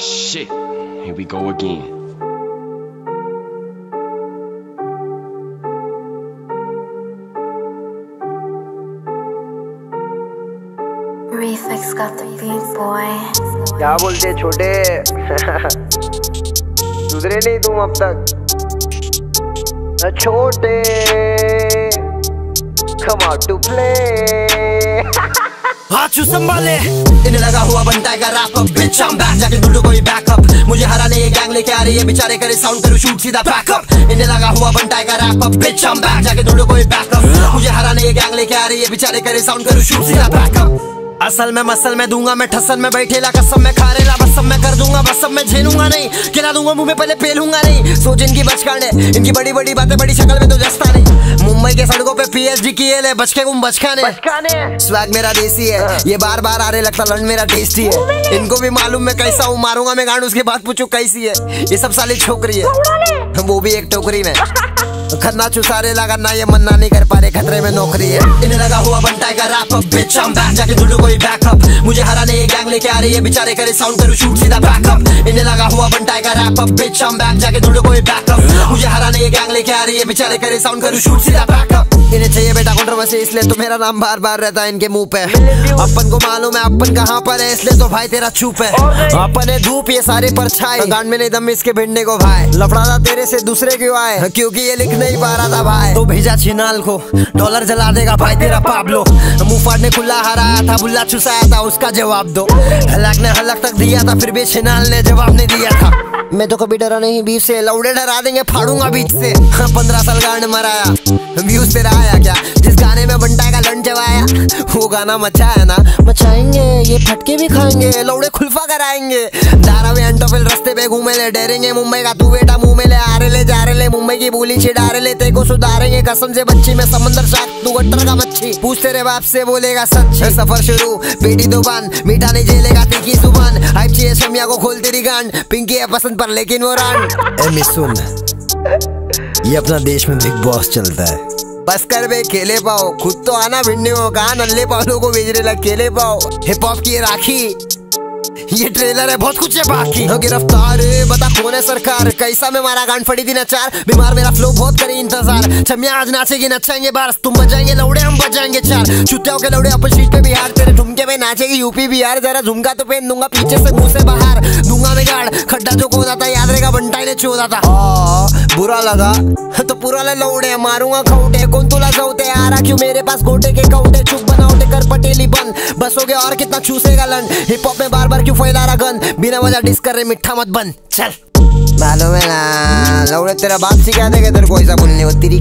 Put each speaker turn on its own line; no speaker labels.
Shit, here we go again.
क्या बोलते छोटे? सुधरे नहीं तुम अब तक। छोटे। कम आउट टू प्ले
हाथ संभाले। इन्हें लगा हुआ बनता है रैप अप बिच एम बैक जाके ढूंढो कोई बैकअप मुझे हराने ये गैंग लेके आ रही है, बेचारे करे साउंड करू शूट सीधा बैकअप इन्हें लगा हुआ बनता है रैप अप बिच एम बैक जाके ढूंढो कोई बैकअप मुझे हरा ये गैंग लेके आ रही है, बेचारे करे साउंड करू शूट सीधा बैकअप असल में मसल में दूँगा मैं ठसल में बैठेला कसम में खा रेला बस सब मैं कर दूँगा बस सब मैं झेलूँगा नहीं। गिरा दूँगा मुँह में पहले पेलूँगा नहीं। सोच इनकी बचकाने इनकी बड़ी बड़ी बातें बड़ी शक्ल में तो जस्ता नहीं। मुंबई के सड़कों पे पीएचडी किए ले बच के गुम बचकाने
बचकाने
स्वैग मेरा देसी है। ये बार बार आ रहे लगता लंड मेरा टेस्टी है। इनको भी मालूम मैं कैसा हूँ मारूँगा मैं गांड उसके बाद पूछू कैसी है। ये सब साली छोकरी है। वो भी एक टोकरी में। खन्ना चुसारे लगा ना ये मन्ना नहीं कर पा रहे, खतरे में नौकरी है। इन्हें लगा हुआ बनता है रैप अप बिच हम बैक जाके ढूंढो कोई बैकअप मुझे हराने ये गैंग लेके आ रही है, बेचारे करे साउंड करो शूट सीधा बैकअप इन्हें लगा हुआ बनता है रैप अप बिच हम बैक जाके ढूंढो कोई बैकअप ये गैंग लेके आ रही है? बेचारे करे साउंड करो? शूट सीधा बैकअप इन्हें चाहिए बेटा कंट्रोवर्सी इसलिए तो मेरा नाम बार बार रहता है, इनके मुँह पे। अपन को मालूम है, अपन कहाँ पर है, इसलिए तो भाई तेरा छुप है। अपन है धूप, ये सारे परछाई। गांड में नहीं, दम इसके भिड़ने को भाई। लफड़ा था तेरे से दूसरे क्यों आए? क्योंकि ये लिख नहीं पा रहा था भाई। तो भेजा छिनाल को डॉलर जला देगा भाई तेरा पाबलो मुँह फाड़ने खुला हराया था, बुल्ला चुसाया था, उसका जवाब दो। हलक ने हलक तक दिया था, फिर भी छिनाल ने जवाब नहीं दिया था। मैं तो कभी डरा नहीं, बीच से लौड़े डरा देंगे, फाड़ूँगा बीच से। पंद्रह साल गांड मराया। व्यूज़ तेरा आया क्या? जिस गाने में बंटा का लंड जवाया वो गाना मचाया ना? मचाएँगे ये फटके भी खाएँगे, लौड़े खुलफा कराएँगे। दारा में अंटोफिल रस्ते पे घूमे ले, डरेंगे मुंबई का तू बेटा मुँह में ले आ रहे ले जा रहे ले, मुंबई की बोली छिड़ा रहे ले तेको सुधारेंगे कसम से बच्ची में समंदर शाक तू गट्टर का मच्छी। पूछ तेरे बाप से, बोलेगा सच। सफ़र शुरू बेटी दुकान मीठा नहीं झेलेगा तीखी ज़ुबान हाइप चाहिए शमिया को खोल तेरी गांड पिंकी है पसंद पर, लेकिन वो रान एमी सुन ये अपना देश में बिग बॉस चलता है। बस कर बे खेले पाओ। खुद तो आना भिंडी हो कहा नल्ले पाओ को भेजने लग, केले पाओ। हिप हॉप की राखी। ये ट्रेलर है बहुत कुछ है बाकी। हो गिरफ़्तार बता कौन है सरकार? कैसा में मारा गांड फड़ी थी नचार बीमार मेरा फ्लो बहुत करे इंतज़ार। छमिया आज नाचेगी नचाएँगे बारस। तुम बजाएँगे लौड़े हम बजाएँगे चार। चुतियाओं के लौड़े अपन सीट पे बिहार तेरे ठुमके में नाचेगी। यूपी बिहार जरा झुमका तो पहन दूँगा पीछे से मुँह से बाहर। दूँगा मैं गाड़ खड्डा जो खोदा था याद रहेगा बंटाई ने चोदा था बुरा लगा। तो पूरा ले लौड़े मारूँगा खौटे। कौन तुला जौते आ रहा क्यों मेरे पास गोटे के कौटे चुप बनाओटे कर पटेली बस हो गया और कितना चूसेगा लन हिप हॉप में बार बार क्यों फैला रहा गन बिना वजह डिस कर रहे, मिठा मत बन। चल। मालूम है ना लौड़े तेरा बाप सिखा देगा तेरे को ऐसा बोलने को तेरी